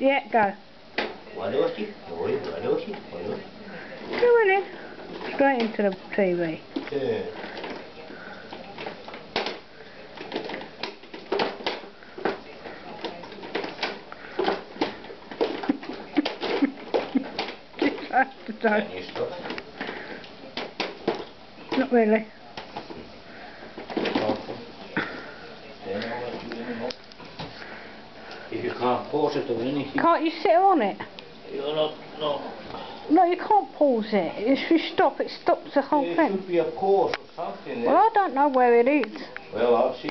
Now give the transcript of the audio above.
Yeah, go. Oj, ładości? Oj, Go on in. Straight into the TV. Stop. Not really. If you can't pause it or anything, Can't you sit on it? you're not, no. No, you can't pause it. If you stop, it stops the whole There thing. should be a pause or something. Well, I don't know where it is. Well, I'll see.